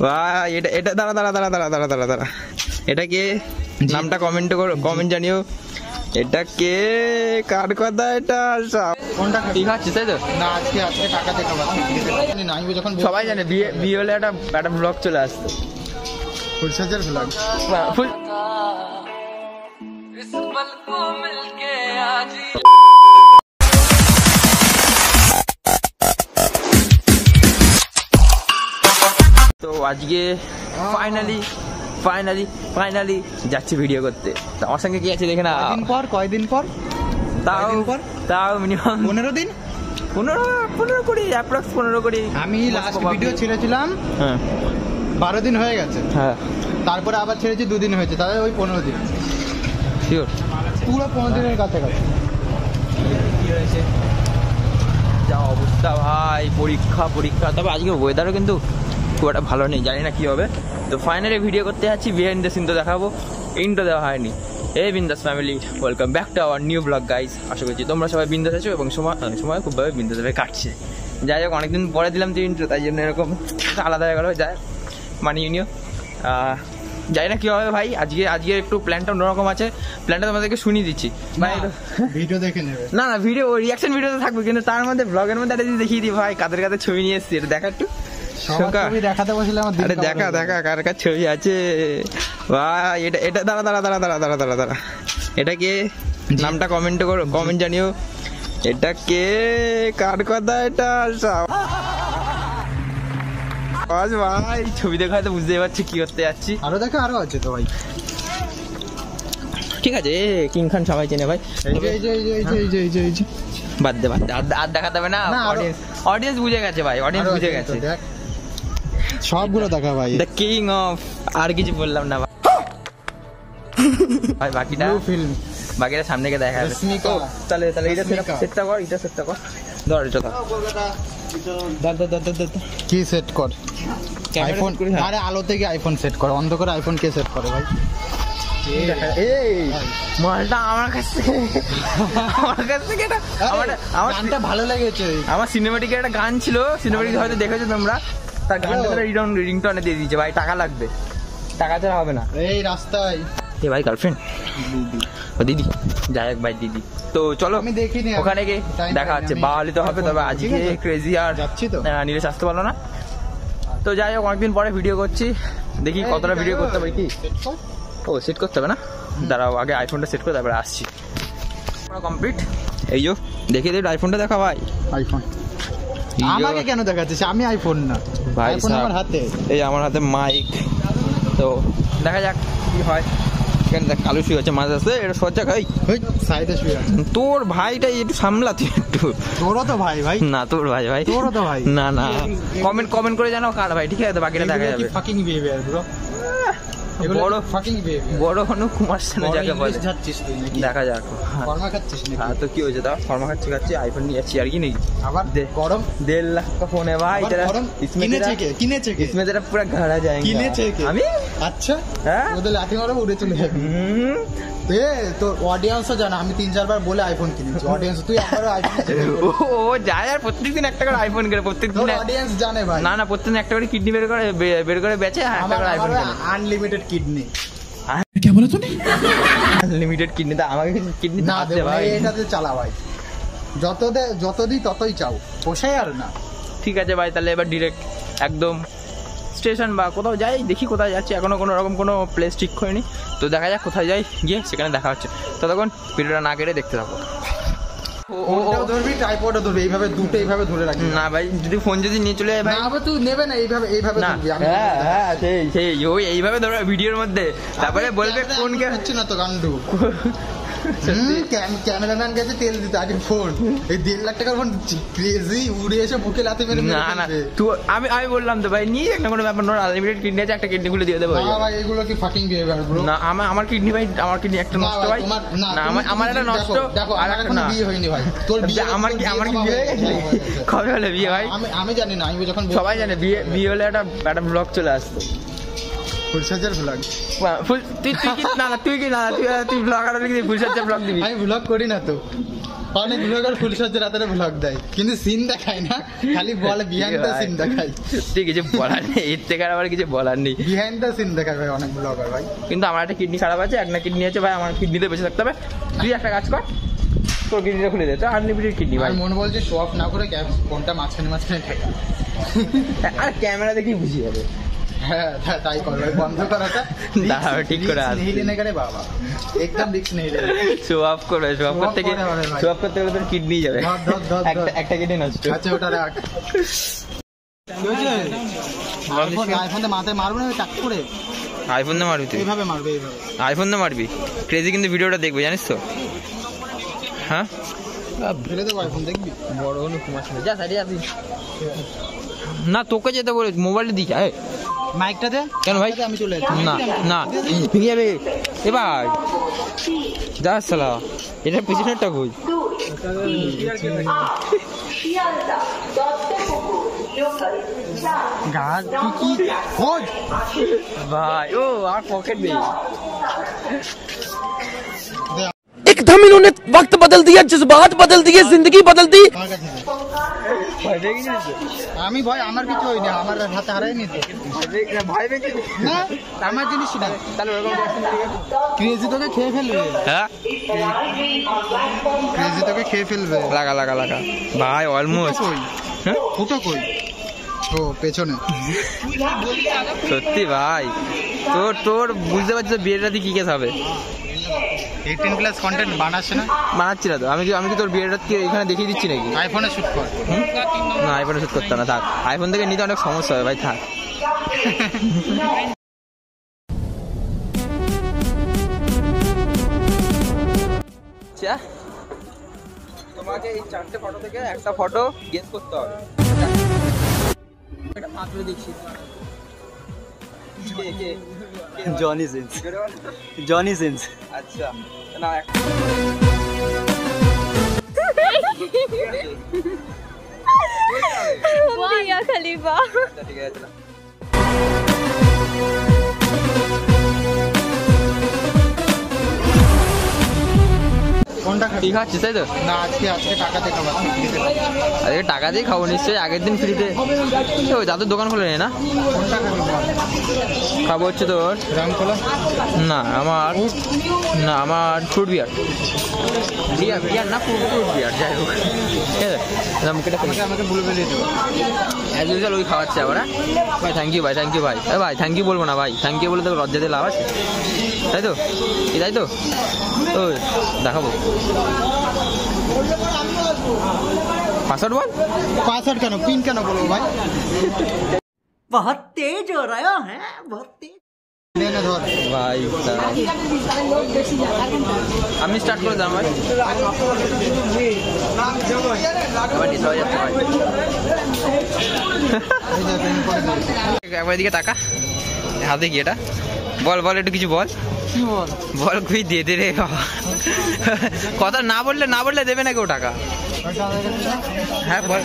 এটা এটা দাঁড়া দাঁড়া দাঁড়া দাঁড়া দাঁড়া দাঁড়া দাঁড়া। এটা কে? নামটা কমেন্ট করো কমেন্ট জানিও। এটা কে? কার কথা এটা? সব। কোনটা ঠিক আছে তাই তো? না আজকে আজকে টাকা দেখা পাচ্ছি না আমি যখন সবাই জানে বিয়ে বিয়ে হলে একটা একটা ব্লগ চলে আসতো ফুলসাজের ফুল- আজকে ফাইনালি ফাইনালি ফাইনালি যাচ্ছি ভিডিও করতে। তো আমার সঙ্গে কি আছে দেখে না কয়দিন পর কয়দিন পর? তাও? তাও মিনিমাম পনেরো দিন? পনেরো পনেরো কুড়ি অ্যাপ্রক্স পনেরো কুড়ি। আমি লাস্ট ভিডিও ছেড়েছিলাম। হ্যাঁ। বারো দিন হয়ে গেছে। হ্যাঁ। তারপরে আবার ছেড়েছি দুদিন হয়েছে। তাহলে ওই পনেরো দিন। শিওর পুরো পনেরো দিনের কাছাকাছি। যা অবস্থা ভাই পরীক্ষা পরীক্ষা। তবে আজকে ওয়েদারও কিন্তু খুব একটা ভালো নেই জানি না কি হবে। তো ফাইনালি ভিডিও করতে যাচ্ছি বিহাইন্ড দ্য সিন তো দেখাবো। ইন্টো দেওয়া হয়নি। এ Bindaas family welcome back to our new blog guys আশা করছি তোমরা সবাই বিন্দাস আছো এবং সময় সময় খুবভাবে বিন্দাসভাবে কাটছে। যাই হোক অনেকদিন পরে দিলাম তো ইন্ট্রো তাই জন্য এরকম আলাদা হয়ে গেলো। যাই মানিয়ে নিও। জানি না কি হবে ভাই আজকে আজকে একটু প্ল্যানটা অন্যরকম আছে। প্ল্যানটা তোমাদেরকে শুনিয়ে দিচ্ছি। ভাই ভিডিও দেখে নেবে। না না ভিডিও রিয়াকশন ভিডিও তো থাকবে কিন্তু তার মধ্যে ব্লগের মধ্যে একটা দেখিয়ে দিই ভাই কাদের কাদের ছবি নিয়ে এসেছি এটা দেখা একটু। আরে দেখা দেখা কার কার ছবি আছে? ভাই এটা এটা দাঁড়া দাঁড়া দাঁড়া দাঁড়া দাঁড়া দাঁড়া দাঁড়া। এটা কে? নামটা কমেন্ট করো কমেন্ট জানিও। এটা কে? কার কথা এটা? আজ ভাই ছবি দেখে হয়তো বুঝতে পারছি কি করতে যাচ্ছি। আরও দেখা আরও আছে তো ভাই। ঠিক আছে কিং খান সবাই চেনে ভাই। বাদ দে বাদ দে। আর- দেখাতে হবে না না, অডিয়েন্স অডিয়েন্স বুঝে গেছে ভাই অডিয়েন্স বুঝে গেছে। দেখ। সবগুলো দেখা ভাই। দ্য কিং অফ আর কিছু বললাম না ভাই। ভাই বাকিটা ফিল্ম বাকিটা সামনে গিয়ে দেখা যাবে। তাহলে তাহলে এটা। সেটটা কর এটা সেটটা কর। ধর এটা ধর। ধর ধর ধর। কি সেট কর? আইফোন হ্যাঁ। আরে আলো থেকে আইফোন সেট কর। অন্ধকার আইফোন কে সেট করে ভাই? এই। মালটা আমার কাছ থেকে। আমার কাছ থেকে আমার আমার গানটা ভালো লেগেছে। আমার সিনেমাটিকের একটা গান ছিল। সিনেমাটিক হয়তো দেখেছ তোমরা। তার গানটা রিং রিংটনে দিয়ে দিয়েছে ভাই টাকা লাগবে। টাকা ছাড়া হবে না। এই রাস্তায়। এ ভাই গার্লফ্রেন্ড ও দিদি যাই হোক ভাই দিদি। তো চলো আমি দেখিনি ওখানে গিয়ে দেখা হচ্ছে। বাওয়ালি তো হবে তবে আজকে ক্রেজি আর যাচ্ছি তো। নীলেশ আসতে পারল না। তো যাই হোক অনেকদিন পরে ভিডিও করছি। দেখি কতটা ভিডিও করতে পারি কি? ও সেট করতে হবে না? দাঁড়াও আগে আইফোনটা সেট করে তারপরে আসছি। কমপ্লিট এই যো দেখিয়ে দিই আইফোনটা দেখা ভাই। আইফোন। আমাকে কেন দেখাচ্ছিস? আমি আইফোন না। ভাই আমার হাতে। এই আমার হাতে মাইক তো দেখা যাক কি হয়। এখানে দেখ কালো শুয়ে আছে মাছ আছে এটা সজ্জা খাই। সাইডে শুয়ে আছে। তোর ভাইটাই একটু সামলা তুই একটু। তোরও তো ভাই ভাই। না তোর ভাই ভাই। তোরও তো ভাই। না না। কমেন্ট কমেন্ট করে জানাও কার ভাই ঠিক আছে? বাকিটা দেখা যাবে। ফাকিং বিহেভিয়ার ব্রো বড় ফাকিং বিহেভিয়ার বড় হনু কুমার সেন যাকে বলে যাচ্ছিস তুই নাকি দেখা যাক হ্যাঁ। কর্মা খাচ্ছিস নাকি হ্যাঁ তো কি হয়েছে দাও ফর্মা খাচ্ছি খাচ্ছি আইফোন নিয়ে যাচ্ছি আর কি নাকি আবার দে। গরম डेढ़ लाख का फोन है भाई আবার तेरा গরম इसमें কিনেছে तेरा কে কিনেছে কে इसमें तेरा पूरा घर आ जाएंगे কিনেছে কে আমি আচ্ছা হ্যাঁ ওদের লাথি মারো উড়ে চলে যাবে হুম। এ তোর অডিয়েন্সও জানা আমি তিন চারবার বলে আইফোন কিনেছি। অডিয়েন্স তুই আইফোন ও ও যায় আর প্রত্যেকদিন একটা করে আইফোন করে প্রত্যেক তোর দিন অডিয়েন্স জানে ভাই। না না প্রত্যেকদিন একটা করে কিডনি বের করে বে- বের করে বেচে আর একটা করে আইফোন কেনে। আনলিমিটেড কিডনি আনলিমিটেড কিডনি তো আমাকে কিডনি না ভাই। এটাতে চালা ভাই। যত দে যত দিই ততই চাও। পোষাই আর না। ঠিক আছে ভাই তাহলে এবার ডিরেক্ট একদম স্টেশন বা কোথাও যাই দেখি কোথায় যাচ্ছি। এখনও কোনো রকম কোনো প্লেস ঠিক হয়নি। তো দেখা যাক কোথায় যাই গিয়ে সেখানে দেখা হচ্ছে। ততক্ষণ ভিডিওটা না কেটে দেখতে থাকো। ধরবি ট্রাইপডও ধরবি এইভাবে দুটো এইভাবে ধরে রাখবি। না ভাই যদি ফোন যদি নিয়ে চলে যায় ভাই। না আবার তুই নেবে না এইভাবে এইভাবে ধরবি হ্যাঁ হ্যাঁ সেই সেই ওই এইভাবে ধরো ভিডিওর মধ্যে। তারপরে বলবে কোন কে হচ্ছে না তো গান্ডু। ক্যামেরাম্যান গেছে তেল দিতে। আগে ফোন এই দেড় লাখ টাকার ফোন ক্রেজি উড়ে এসে বুকে লাতে মেরে না না। তুই আমি আমি বললাম তো ভাই নিয়ে একটা কোনো ব্যাপার নয় আনলিমিটেড কিডনি আছে একটা কিডনি খুলে দিয়ে দেবো। না ভাই এগুলো কি ফাকিং বিহেভিয়ার ব্রো না আমার আমার কিডনি ভাই আমার কিডনি একটা নষ্ট ভাই। না আমার আমার একটা নষ্ট। দেখো আর একটা না। বিয়ে হয়নি ভাই। তোর বিয়ে আমার কি আমার কি বিয়ে হয়ে গেছে? কবে হলে বিয়ে ভাই আমি আমি জানি না আমি যখন সবাই জানে বিয়ে বিয়ে হলে একটা একটা ব্লগ চলে আসতো ফুলসাজের ভ্লগ ফুল তুই তুই কি না না তুই কি না তুই তুই ব্লগ আর কি ফুলসাজ্জা ব্লগ দিবি। আমি ভ্লগ করি না তো। অনেক ব্লগার ফুলসজ্জা রাতের ব্লগ দেয়। কিন্তু সিন দেখায় না। খালি বলে বিহাইন্ড দ্য সিন দেখায়। সত্যি কিছু বলার নেই। এর থেকে আর আমার কিছু বলার নেই। বিহাইন্ড দ্য সিন দেখায় ভাই অনেক ব্লগার ভাই। কিন্তু আমার একটা কিডনি খারাপ আছে একটা কিডনি আছে ভাই আমার কিডনিতে বেঁচে থাকতে হবে। তুই একটা কাজ কর তোর কিডনিটা খুলে দে। তো আনলিমিটেড কিডনি ভাই। মন বলছে শো অফ না করে ক্যাব ফোনটা মাঝখানে মাঝখানে থাকে আর ক্যামেরা দেখেই বুঝিয়ে যাবে হ্যাঁ তাই বন্ধ ঠিক করে বাবা। শো অফ করে করতে গেলে তোর কিডনি যাবে। আইফোন মাথায় মারবো না আইফোন মারবি তুই? আইফোন মারবি ক্রেজি কিন্তু ভিডিওটা দেখবে জানিস তো? হ্যাঁ? না তোকে যেতে বলে মোবাইলটা দিকে হ্যাঁ মাইকটা দে কেন ভাই আমি চলে যাচ্ছি না না ভেঙে যাবে এবার যা সালা এটা পিছনেরটা কই গাছ কি কি খোঁজ ভাই ও আর পকেট নেই एकदम इन्होंने वक्त बदल दिया जज्बात बदल दिए जिंदगी बदल दी আমি ভয় আমার কিছু হয়নি আমার হাতে ভয় গেছিস? না আমার জিনিস না। তাহলে ওরকম? ক্রেজি তোকে খেয়ে ফেলবে। হ্যাঁ? ক্রেজি তোকে খেয়ে ফেলবে। লাগা লাগা লাগা। ভাই অলমোস্ট কই? ফুটো কই? ও পেছনে। সত্যি ভাই। তোর তোর বুঝতে পারছিস তো বিয়ের রাতে কি কেস হবে? এইটিন প্লাস কন্টেন্ট বানাচ্ছে না? বানাচ্ছি না তো। আমি কি আমি কি তোর বিয়ের রাতকে এখানে দেখিয়ে দিচ্ছি নাকি? আইফোনে শুট কর। না আইফোনে শুট করতে না। থাক আইফোন থেকে নিতে অনেক সমস্যা হবে ভাই থাক। আচ্ছা তোমাকে এই চারটে ফটো থেকে একটা ফটো গেস করতে হবে। এটা মাত্র দেখছি। কে কে? জনি জনি আচ্ছা। না তাই তো? না আজকে আজকে আজকে টাকা দিয়ে খাব নিশ্চয়ই আগের দিন ফ্রিতে ওই দাদুর দোকান খুলে নেই না? খাব হচ্ছে তোর? রামকোলা? না আমার না আমার ফ্রুট বিয়ার। বিয়ার বিয়ার না ফ্রুট ফ্রুট বিয়ার যাই হোক। ঠিক আছে? মুখেটা আমাকে আমাকে ব্লুবেরি দেবো অ্যাজ ইউজুয়াল ওই খাওয়াচ্ছে আবার হ্যাঁ? ভাই থ্যাংক ইউ ভাই থ্যাংক ইউ ভাই। ভাই থ্যাংক ইউ বলব না ভাই। থ্যাংক ইউ বলে তো লজ্জা দিয়ে লাভ আছে? তাই তো? কি তাই তো? ওই দেখাবো। পাসওয়ার্ড বল? পাসওয়ার্ড কেন? পিন কেন বলব ভাই? बहुत तेज हो रहा है बहुत तेज নে নে ধর ভাই সাহেব। আমি স্টার্ট করে দিলাম ভাই আবার নিতে হয়ে যাচ্ছে ভাই এই যে pin করে দিয়েছি। একবার দিকে টাকা হাতে কি এটা বল বল একটু কিছু বল কি বল বল কুই দিয়ে দে রে বাবা। কথা না বললে না বললে দেবে না কেউ টাকা হ্যাঁ বল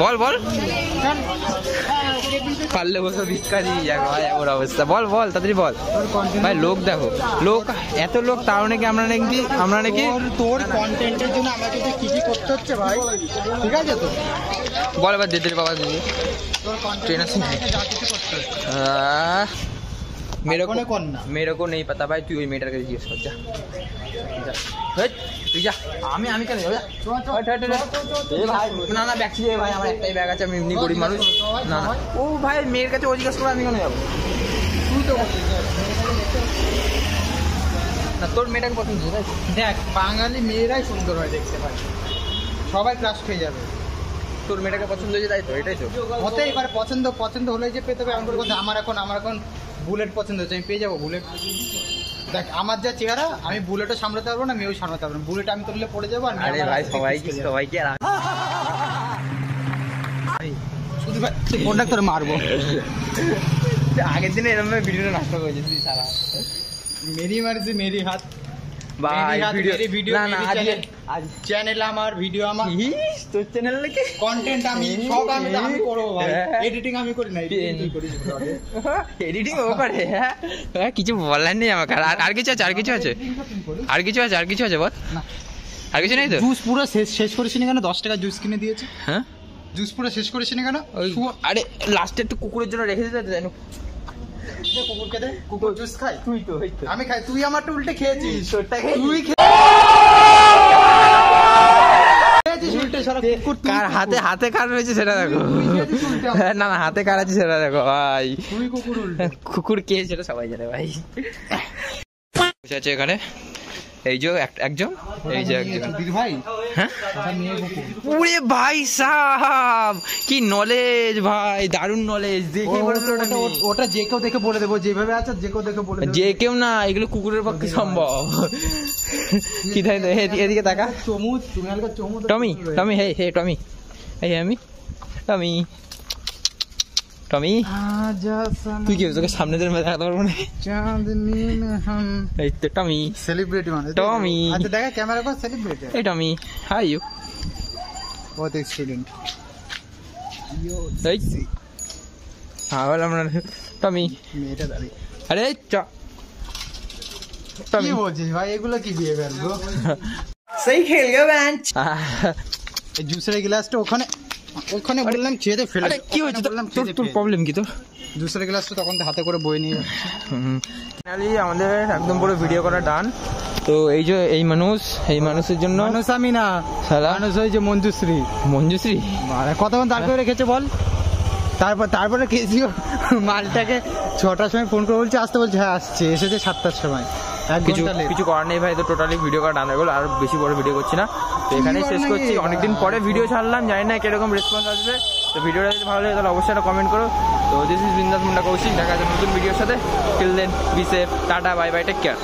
বল বল পারলে বসে ভিক্ষা দিয়ে যাক ভাই ওর অবস্থা। বল বল তাড়াতাড়ি বল। ভাই লোক দেখো লোক এত লোক তাও নাকি আমরা নাকি আমরা নাকি তোর কন্টেন্টের জন্য আমাকে কি কি করতে হচ্ছে ভাই? ঠিক আছে তো? বল এবার দে দে বাবা দিদি তোর কন্টেন্টের জন্য কন্টেন্ট যা কিছু করতে হচ্ছে। মেরে আইফোনে কর না। মেরে কো নেই পাতা ভাই তুই ওই মেয়েটার কাছে জিজ্ঞেস কর যা। তুই যা। আমি আমি কেন যাব? না না ব্যাগ এ ভাই আমার একটাই ব্যাগ আছে আমি এমনি গরিব মানুষ। না না। ও ভাই মেয়ের কাছে ও জিজ্ঞেস করে আমি কেন যাব? তুই তো না তোর মেয়েটাকে পছন্দ? দেখ বাঙালি মেয়েরাই সুন্দর হয় দেখতে ভাই। সবাই ক্রাশ খেয়ে যাবে। তোর মেয়েটাকে পছন্দ হয়েছে তাই তো এটাই তো। হতেই পারে পছন্দ পছন্দ হলে যে পেতে হবে এমন করে কথা আমার এখন আমার এখন বুলেট পছন্দ হচ্ছে আমি পেয়ে যাব বুলেট। দেখ আমার যা চেহারা আমি বুলেটও সামলাতে পারব না মেয়েও সামলাতে পারব না। বুলেট আমি তুললে পড়ে যাব আর আরে ভাই সবাইকে সবাই সবাইকে আর শুধু কোনটা তোর মারবো। আগের দিনে এরকম ভিডিওটা নষ্ট করেছিস তুই সারা মেরি মারছি মেরি হাত। ভাই ভিডিও না না আজকে চ্যানেল। আমার ভিডিও আমার। ইস, তোর চ্যানেল নাকি কন্টেন্ট আমি সব আমি আমি করব ভাই। হ্যাঁ। এডিটিং আমি করি না editing তুই এডিটিং ও করে হ্যাঁ? হ্যাঁ, কিছু বলার নেই আমাকে। আর আর কিছু আছে আর কিছু আছে? আর কিছু আছে আর কিছু আছে বল। আর কিছু নেই তো? জুস পুরো শেষ শেষ করেছি না কেন? দশ টাকা জুস কিনে দিয়েছে। হ্যাঁ? জুস পুরো শেষ করেছি না কেন? আরে লাস্টে একটু কুকুরের জন্য রেখে দিতে জানো। দে কুকুরকে দে কুকুর জুস খাই তুই তো আমি খাই তুই আমারটা উল্টে খেয়েছিস। তুই খে- খেয়েছিস উল্টে সারা কুকুর তুই কার হাতে হাতে কার রয়েছে সেটা দেখো। না না হাতে কার আছে সেটা দেখো ভাই। কুকুর উল্টে। কুকুর কে সেটা সবাই জানে ভাই। বসে আছে এখানে। এই যে একজন? এই যে একজন। ভাই? হ্যাঁ? ওরে ভাই সাহাব কি নলেজ ভাই দারুণ নলেজ দেখে ওটা- যে কেউ দেখে বলে দেবো যেভাবে আছে যে কেউ দেখে বলে যে কেউ না এগুলো কুকুরের পক্ষে সম্ভব। কি তাই? এদিকে তাকা। চমু তুমি Tommy Tommy hey hey Tommy. এই আমি টমি। টমি তুই কি তোকে সামনে দিয়ে দেখাতে পারব না? চাঁদনি মে হাম এই তো টমি। সেলিব্রিটি মানে টমি। আচ্ছা দেখা ক্যামেরা কর সেলিব্রিটি এই টমি হাই ইউ ও তো স্টুডেন্ট এই। হ্যাঁ না টমি। মেয়েটা দাঁড়িয়ে। আরে চ। কি টমি বলছিস ভাই? এগুলো কি বিয়ে ফেলব সেই খেল গে এই জুসের গ্লাসটা ওখানে ওখানে বললাম খেতে ফেলে আরে কি হয়েছে? তোর বললাম তোর তোর প্রবলেম কি তোর? জুসের গ্লাসটা তখন তো হাতে করে বয়ে নিয়ে ফাইনালি আমাদের একদম পুরো ভিডিও করা ডান তো এই যে এই মানুষ এই মানুষের জন্য মানুষ আমি না শালা মানুষ হয়েছে মঞ্জুশ্রী। মঞ্জুশ্রী? মানে কতক্ষণ দাঁড় করে রেখেছে বল? তারপর তারপরে কেসিও মালটাকে ছটার সময় ফোন করে বলছে আসতে বলছে হ্যাঁ আসছে। এসেছে সাতটার সময়। কিছু কিছু করার নেই ভাই তো টোটালি ভিডিও করা ডান হয়ে গেলো আর বেশি বড় ভিডিও করছি না। তো এখানে কি শেষ করছি নাকি? অনেকদিন পরে ভিডিও ছাড়লাম জানি না কীরকম রেসপন্স আসবে। তো ভিডিওটা যদি ভালো লাগে তাহলে অবশ্যই একটা কমেন্ট করো। তো দিস ইজ বিন্দাস মুন্ডা কৌশিক দেখা যাচ্ছে নতুন ভিডিওর সাথে। Till then be safe tata bye bye take care